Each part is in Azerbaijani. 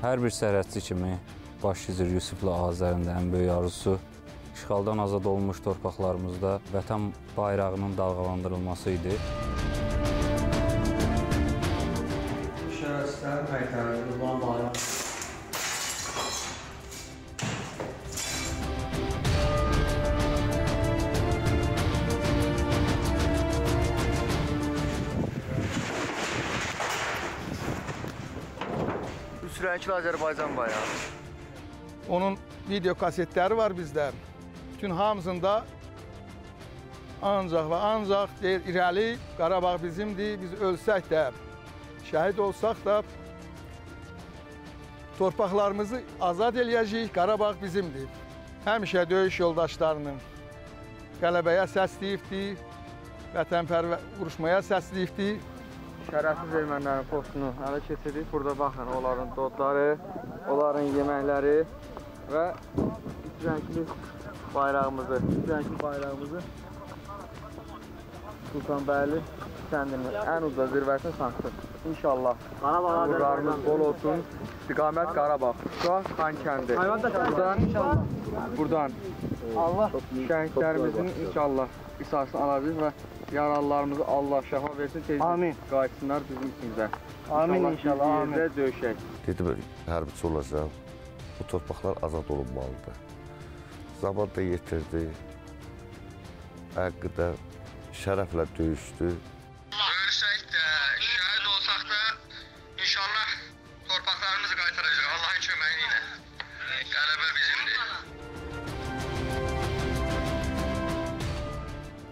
Hər bir sərhədçi kimi baş gizir Yusiflə Azərin də ən böyük arzusu işğaldan azad olmuş torpaqlarımızda vətən bayrağının dalğalandırılması idi. Şərəfsizlərin qaytarılır, Rəngli Azərbaycan bayrağı. Onun video kasetləri var bizdə. Bütün hamısında ancaq və ancaq deyir, irəli Qarabağ bizimdir, biz ölsək də, şəhid olsaq da torpaqlarımızı azad eləyəcəyik, Qarabağ bizimdir. Həmişə döyüş yoldaşlarının qələbəyə səsləyibdir, vətənpərvər vuruşmaya səsləyibdir. Şərəfsiz ermənilərin postunu ələ keçirdik. Burada baxın, onların dodları, onların yeməkləri və rəngli bayrağımızı, rəngli bayrağımızı Sultanbəyli kəndinin ən uca zirvəsinə sancdıq. İnşallah uğurlarımız bol olsun. İstiqamət Qarabağ, Şuşa, Xankəndi. Buradan, buradan Allah şəhidlərimizin inşallah qisasını alacağıq və yaralılarımızı Allah şəfa versin, tez Amin. qayıtsınlar bizim içimizə. Amin inşallah, amin. yerdə döyüşək. Dedim, hərbiçi olacaq. Bu torpaqlar azad olunmalıdır. Zaman da yetirdi. Həqqı da şərəflə döyüşdü. Ölsək də, şəhid olsaq da inşallah torpaqlarımızı qaytaracaq Allahın köməyi ilə. Qələbə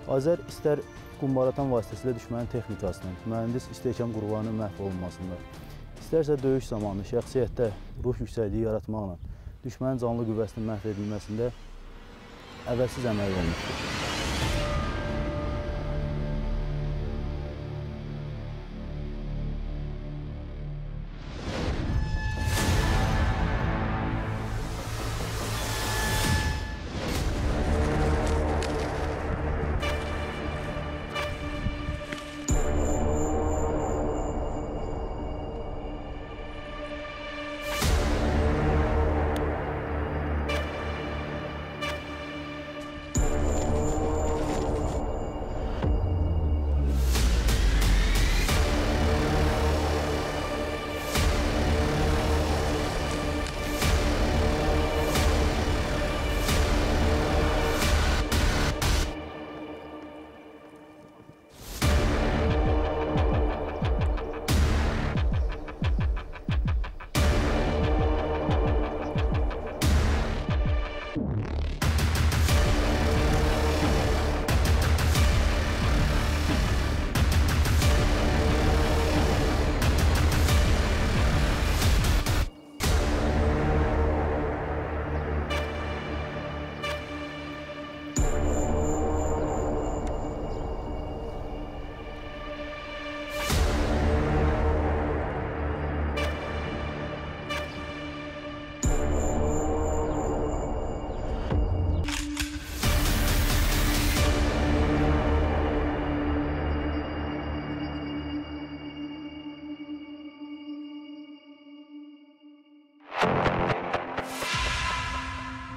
Azər istər qumbaratan vasitəsilə düşmənin texnikasının, mühəndis istehkam qurğularının məhv olunmasında, istərsə döyüş zamanı şəxsiyyətdə ruh yüksəkliyi yaratmaqla düşmənin canlı qüvvəsinin məhv edilməsində əvəzsiz əmək olunmuşdur.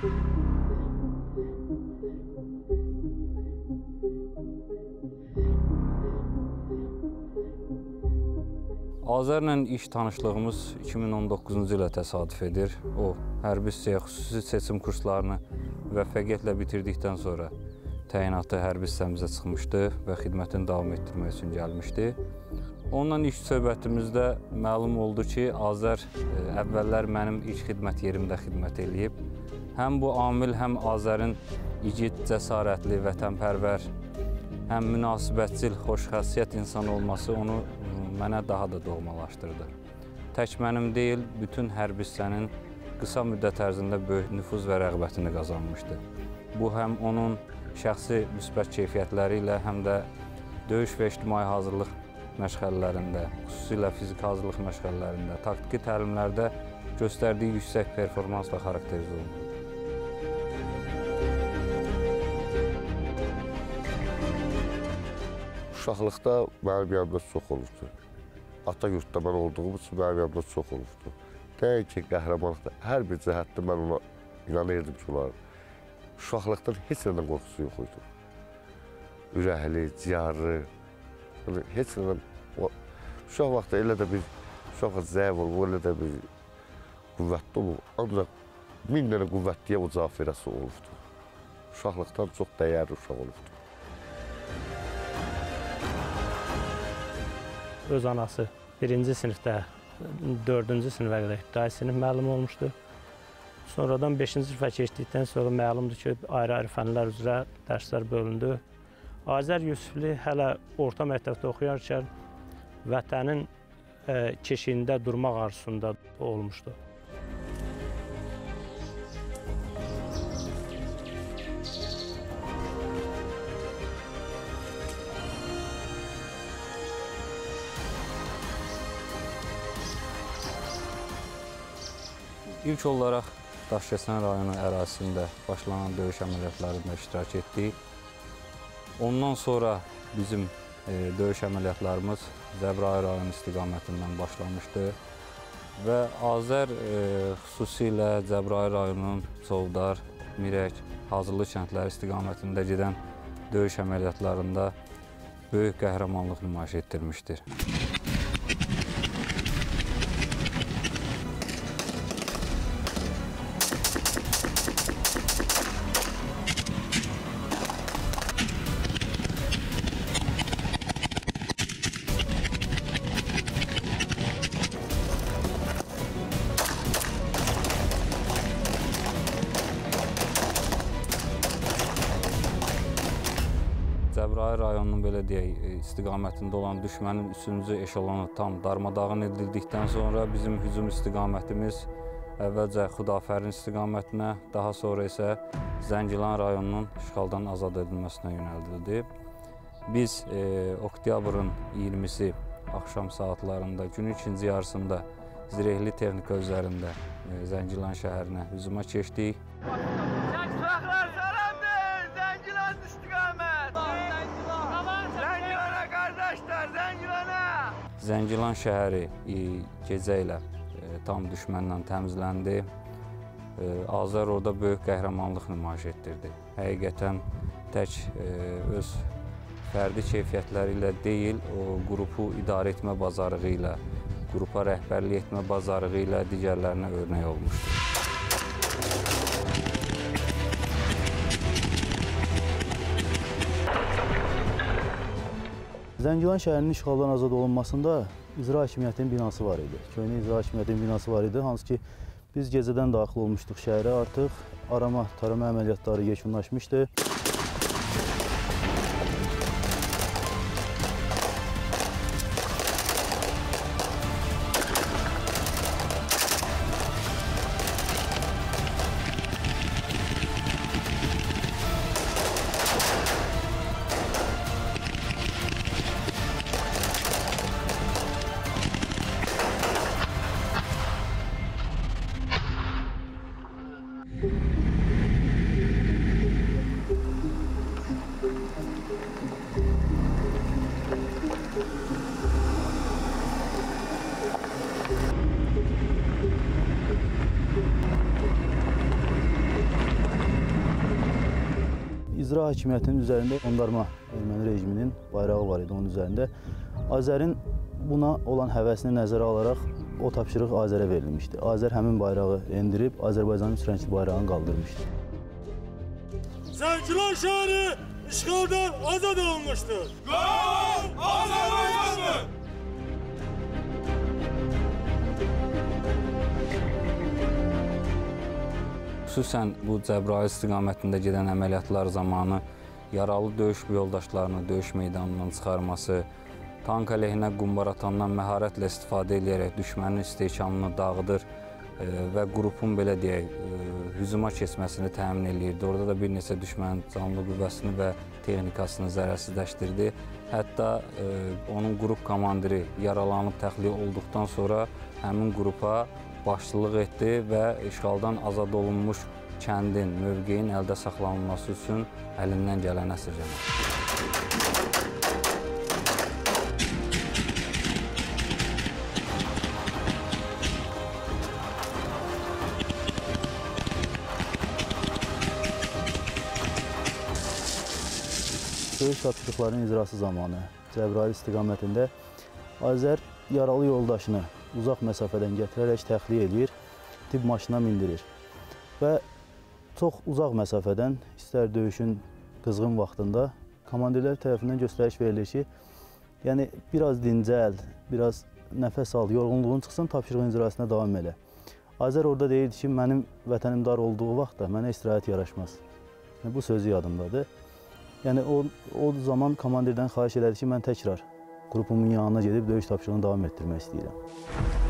Azərlə iş tanışlığımız 2019-cu ilə təsadüf edir. O, hərbi hissəyə xüsusi seçim kurslarını müvəffəqiyyətlə bitirdikdən sonra təyinatı hərbi hissəmizə çıxmışdı və xidmətini davam etdirmək üçün gəlmişdi. Onunla iş söhbətimizdə məlum oldu ki, Azər e, əvvəllər mənim ilk xidmət yerimdə xidmət eləyib. Həm bu amil, həm Azərin igid, cəsarətli, vətənpərvər, həm münasibətçil, xoşxəssiyyət insan olması onu mənə daha da doğmalaşdırdı. Tək mənim deyil, bütün hərb hissənin qısa müddət ərzində böyük nüfuz və rəğbətini qazanmışdı. Bu həm onun şəxsi müsbət keyfiyyətləri ilə, həm də döyüş və ictimai hazırlıq məşğələlərində, xüsusilə fiziki hazırlıq məşğələlərində, taktiki təlimlərdə göstərdiyi yüksək performansla xarakterizə olunur. Uşaqlıqda mənim yanımda çox olubdu. Ata yurtda mən olduğum üçün mənim yanımda çox olubdu. Nəinki qəhrəmanlıqda, hər bir cəhətdə mən ona inanırdım ki, onların uşaqlıqdan heç nədən qorxusu yox idi. Ürəkli, ciyarlı, yəni heç nədən uşaq vaxtı elə də bir uşaq vaxtı zəif olub, elə də bir qüvvətli olub. Ancaq min dənə qüvvətliyə o cavab verəsi olubdu. Uşaqlıqdan çox dəyərli uşaq olubdu. Öz anası birinci sinifdə dördüncü sinifə qədər ibtidai sinif müəllimi olmuşdu. Sonradan 5-ci sinifə keçdikdən sonra məlumdur ki, ayrı-ayrı fənlər üzrə dərslər bölündü. Azər Yusifli hələ orta məktəbdə oxuyarkən vətənin ə, keşiyində durmaq arzusunda olmuşdu. İlk olaraq Daşkəsən rayonu ərazisində başlanan döyüş əməliyyatlarında iştirak etdik. Ondan sonra bizim e, döyüş əməliyyatlarımız Zəbrayıl rayonu istiqamətindən başlamışdı və Azər e, xüsusilə Zəbrayıl rayonunun Çovdar, Mirək, Hazırlı kəndləri istiqamətində gedən döyüş əməliyyatlarında böyük qəhrəmanlıq nümayiş etdirmişdir. Deyək, e, istiqamətində olan düşmənin üçüncü eşelonu tam darmadağın edildikdən sonra bizim hücum istiqamətimiz əvvəlcə Xudafərin istiqamətinə, daha sonra isə Zəngilan rayonunun işğaldan azad edilməsinə yönəldildi. Biz e, oktyabrın 20-si axşam saatlarında günün ikinci yarısında zirehli texnika üzərində e, Zəngilan şəhərinə hücuma keçdik. Zəngilan şəhəri gecə ilə e, tam düşməndən təmizləndi. E, Azər orada böyük qəhrəmanlıq nümayiş etdirdi. Həqiqətən tək e, öz fərdi keyfiyyətləri ilə deyil, o qrupu idarə etmə bacarığı ilə, qrupa rəhbərlik etmə bacarığı ilə digərlərinə örnək olmuşdur. Zəngilan şəhərinin işğaldan azad olunmasında icra hakimiyyətinin binası var idi. Köhnə icra hakimiyyətinin binası var idi, hansı ki biz gecədən daxil olmuşduq şəhərə. Artıq arama, tarama əməliyyatları yekunlaşmışdı. İcra hakimiyyətinin üzərində ondarma erməni rejiminin bayrağı var idi onun üzərində. Azərin buna olan həvəsini nəzərə alaraq o tapşırıq Azərə verilmişdi. Azər həmin bayrağı endirib Azərbaycanın üç rəngli bayrağını qaldırmışdı. Zəngilan şəhəri işğaldan azad olunmuşdur. Qalan Azərbaycandır! Xüsusən bu Cəbrayıl istiqamətində gedən əməliyyatlar zamanı yaralı döyüş yoldaşlarını döyüş meydanından çıxarması, tank əleyhinə qumbar atandan məharətlə istifadə edərək düşmənin istehkamını dağıdır e, və qrupun belə deyək, e, hücuma keçməsini təmin eləyirdi. Orada da bir neçə düşmənin canlı qüvvəsini və texnikasını zərərsizləşdirdi. Hətta e, onun qrup komandiri yaralanıb təxliyə olduqdan sonra həmin qrupa başçılıq etdi və işğaldan azad olunmuş kəndin, mövqeyin əldə saxlanılması üçün əlindən gələn əsirgəmədi. Döyüş tapşırıqlarının icrası zamanı Cəbrayıl istiqamətində Azər yaralı yoldaşını uzaq məsafədən gətirərək təxliyə eləyir, tibb maşınına mindirir və çox uzaq məsafədən istər döyüşün qızğın vaxtında komandirlər tərəfindən göstəriş verilir ki, yəni biraz dincəl, biraz nəfəs al, yorğunluğun çıxsın, tapşırığın icrasına davam elə. Azər orada deyirdi ki, mənim vətənim dar olduğu vaxtda mənə istirahət yaraşmaz. Yəni, bu sözü yadımdadır. Yəni o, o zaman komandirdən xahiş elədi ki, mən təkrar qrupumun yanına gedib döyüş tapşırığını davam etdirmək istəyirəm.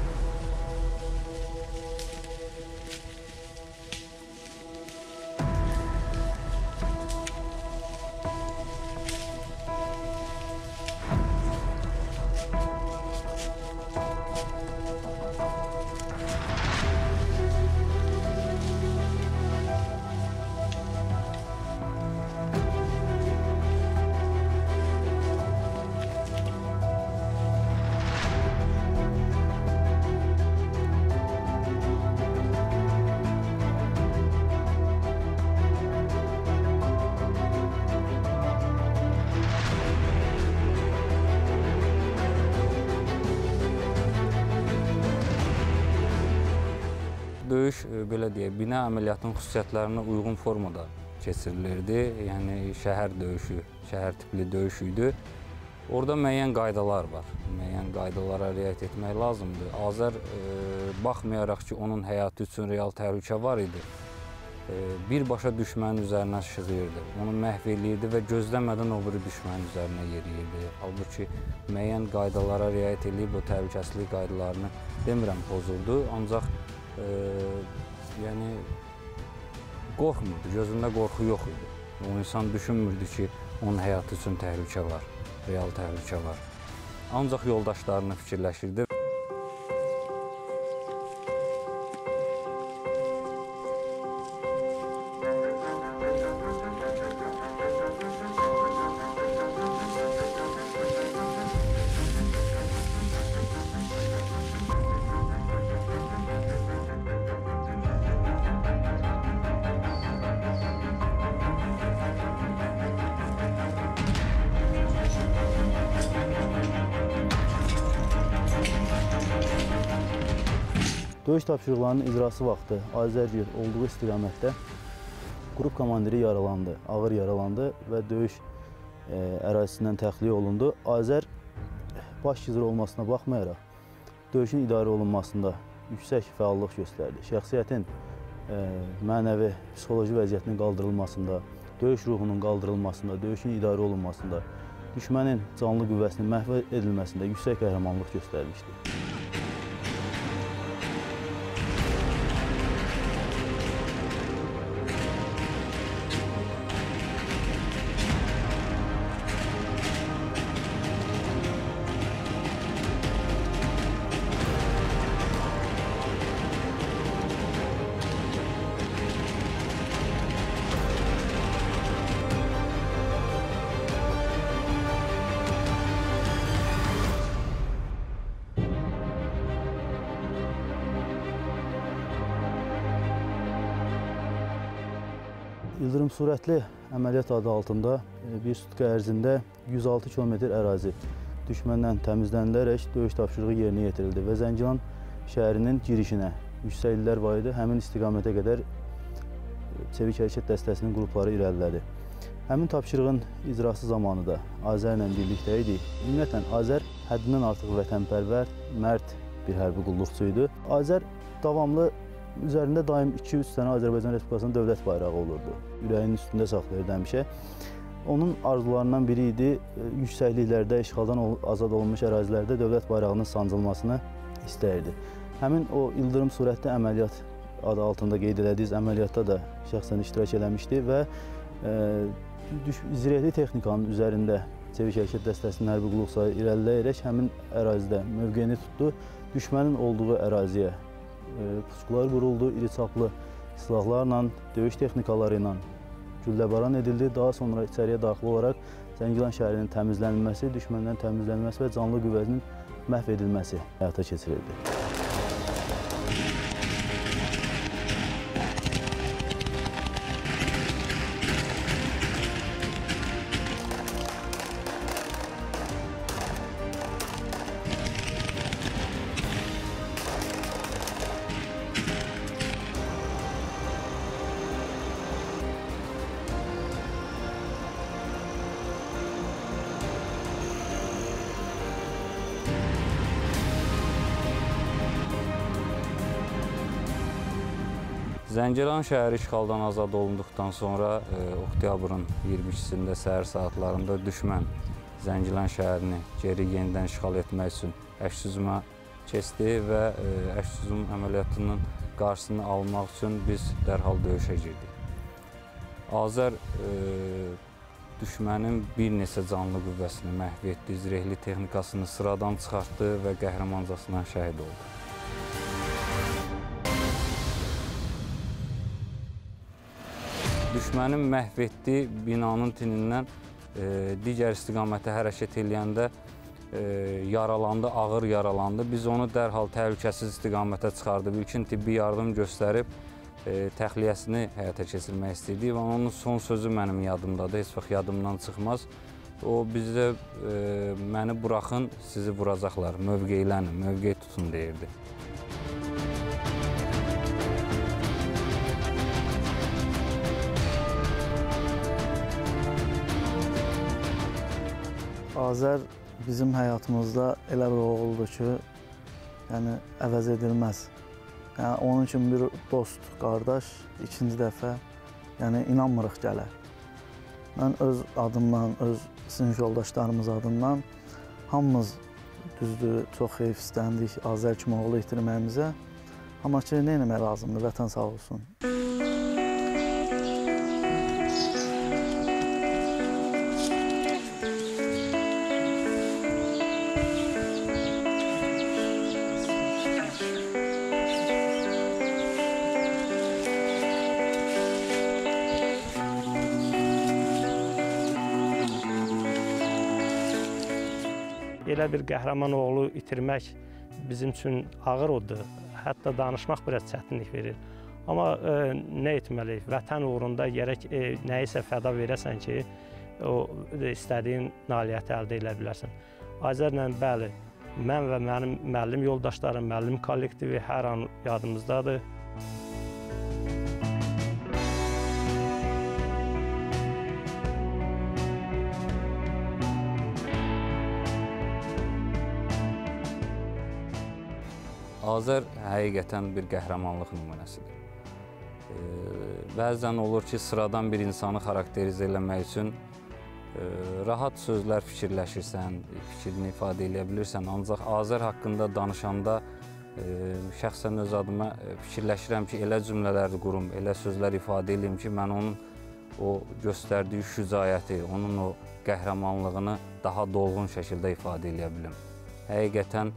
Döyüş e, belə deyək, bina əməliyyatının xüsusiyyətlərinə uyğun formada keçirilirdi. Yəni şəhər döyüşü, şəhər tipli döyüş idi. Orada müəyyən qaydalar var. Müəyyən qaydalara riayət etmək lazımdır. Azər e, baxmayaraq ki, onun həyatı üçün real təhlükə var idi. E, birbaşa düşmənin üzərinə şığıyırdı. Onu məhv eləyirdi və gözləmədən o biri düşmənin üzərinə yeriyirdi. Halbuki müəyyən qaydalara riayət edib o təhlükəsizlik qaydalarını demirəm pozuldu, ancaq e, yəni qorxmurdu, gözündə qorxu yox idi. O insan düşünmürdü ki, onun həyatı üçün təhlükə var, real təhlükə var. Ancaq yoldaşlarını fikirləşirdi. Döyüş tapşırıqlarının icrası vaxtı Azərgil olduğu istiqamətdə qrup komandiri yaralandı, ağır yaralandı və döyüş e, ərazisindən təxliyə olundu. Azər baş gizir olmasına baxmayaraq döyüşün idarə olunmasında yüksək fəallıq göstərdi. Şəxsiyyətin e, mənəvi, psixoloji vəziyyətinin qaldırılmasında, döyüş ruhunun qaldırılmasında, döyüşün idarə olunmasında, düşmənin canlı qüvvəsinin məhv edilməsində yüksək qəhrəmanlıq göstərmişdi. İldırım sürətli əməliyyat adı altında e, bir sutka ərzində 106 km ərazi düşməndən təmizlənilərək döyüş tapşırığı yerinə yetirildi və Zəngilan şəhərinin girişinə yüksəkliklər var idi. Həmin istiqamətə qədər e, Çevik Hərəkət Dəstəsinin qrupları irəlilədi. Həmin tapşırığın icrası zamanı da Azərlə birlikdə idik. Ümumiyyətlə Azər həddindən artıq vətənpərvər, mərd bir hərbi qulluqçu idi. Azər davamlı üzərində daim 2-3 dənə Azərbaycan Respublikasının dövlət bayrağı olurdu. Ürəyinin üstündə saxlayırdı həmişə. Onun arzularından biri idi e, yüksəkliklərdə, işğaldan azad olunmuş ərazilərdə dövlət bayrağının sancılmasını istəyirdi. Həmin o ildırım sürətli əməliyyat adı altında qeyd elədiyiniz əməliyyatda da şəxsən iştirak eləmişdi və e, zirehli texnikanın üzərində Çevik Hərəkət Dəstəsinin hərbi qulluqçuları irəliləyərək həmin ərazidə mövqeyini tutdu. Düşmənin olduğu əraziyə pusuqlar quruldu, iri çaplı silahlarla, döyüş texnikaları ilə gülləbaran edildi. Daha sonra içəriyə daxil olaraq Zəngilan şəhərinin təmizlənilməsi, düşməndən təmizlənilməsi və canlı qüvvənin məhv edilməsi həyata keçirildi. Zəngilan şəhəri işğaldan azad olunduqdan sonra e, oktyabrın 22-sində səhər saatlarında düşmən Zəngilan şəhərini geri yenidən işğal etmək üçün əks-hücuma keçdi və e, əks-hücum əməliyyatının qarşısını almaq üçün biz dərhal döyüşə girdik. Azər e, düşmənin bir neçə canlı qüvvəsini məhv etdi, zirehli texnikasını sıradan çıxartdı və qəhrəmancasına şəhid oldu. Düşmənin məhv etdiyi binanın tinindən e, digər istiqamətə hərəkət eləyəndə e, yaralandı, ağır yaralandı. Biz onu dərhal təhlükəsiz istiqamətə çıxardıb, ilkin tibbi yardım göstərib e, təxliyəsini həyata keçirmək istəyirdik və onun son sözü mənim yadımdadır, heç vaxt yadımdan çıxmaz. O bizə e, məni buraxın, sizi vuracaqlar, mövqeylənin, mövqey tutun deyirdi. Azər bizim həyatımızda elə bir oğuldur ki, yəni əvəz edilməz. Yəni onun üçün bir dost, qardaş ikinci dəfə yəni inanmırıq gələr. Mən öz adımdan, öz sinif yoldaşlarımız adından hamımız düzdür, çox heyfsləndik Azər kimi oğlu itirməyimizə. Amma ki, nə etmək lazımdır? Vətən sağ olsun. Elə bir qəhrəman oğlu itirmək bizim üçün ağır odur. Hətta danışmaq biraz çətinlik verir. Amma e, nə etməliyik? Vətən uğrunda gərək e, nəyisə fəda verəsən ki, o istədiyin nailiyyəti əldə edə bilərsən. Azərlə bəli, mən və mənim müəllim yoldaşlarım, müəllim kollektivi hər an yadımızdadır. Azər həqiqətən bir qəhrəmanlıq nümunəsidir. Bəzən olur ki, sıradan bir insanı xarakterizə eləmək üçün rahat sözlər fikirləşirsən, fikrini ifadə edə bilirsən, ancaq Azər haqqında danışanda şəxsən öz adıma fikirləşirəm ki, elə cümlələr qurum, elə sözlər ifadə edeyim ki, mən onun o göstərdiyi şücaəti, onun o qəhrəmanlığını daha dolğun şəkildə ifadə edə bilim. Həqiqətən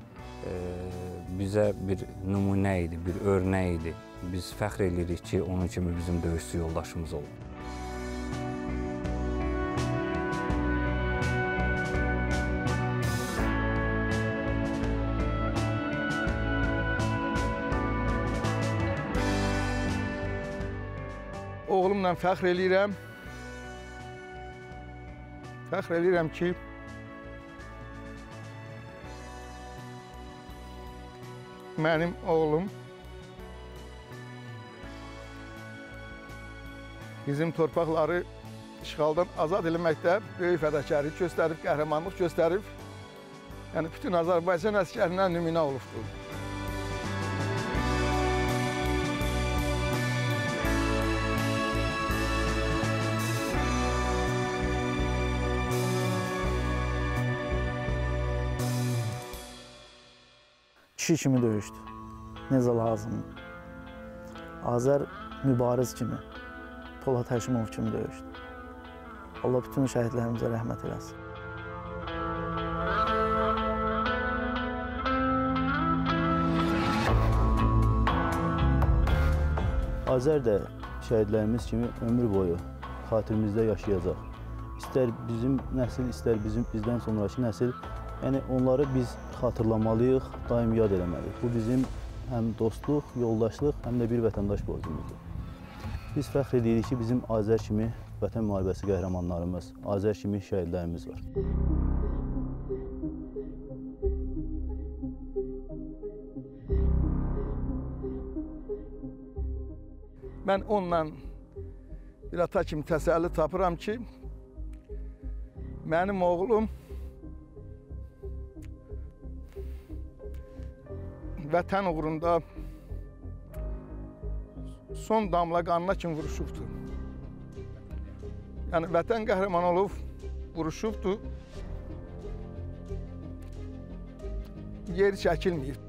bizə bir nümunə idi, bir örnək idi. Biz fəxr edirik ki, onun kimi bizim döyüşçü yoldaşımız olub. Oğlumla fəxr eləyirəm. Fəxr eləyirəm ki, mənim oğlum bizim torpaqları işğaldan azad eləməkdə böyük fədakərlik göstərib, qəhrəmanlıq göstərib. Yəni bütün Azərbaycan əskərindən nümunə olubdur. Kişi kimi döyüşdü. Necə lazımdır. Azər mübariz kimi, Polad Həşimov kimi döyüşdü. Allah bütün şəhidlərimizə rəhmət eləsin. Azər də şəhidlərimiz kimi ömür boyu xatirimizdə yaşayacaq. İstər bizim nəsil, istər bizim bizdən sonraki nəsil, yəni onları biz xatırlamalıyıq, daim yad eləməliyik. Bu bizim həm dostluq, yoldaşlıq, həm də bir vətəndaş borcumuzdur. Biz fəxr edirik ki, bizim Azər kimi vətən müharibəsi qəhrəmanlarımız, Azər kimi şəhidlərimiz var. Mən onunla bir ata kimi təsəlli tapıram ki, mənim oğlum vətən uğrunda son damla qanına kimi vuruşubdur. Yəni vətən qəhrəmanı olub, vuruşubdur. Yeri çəkilməyib.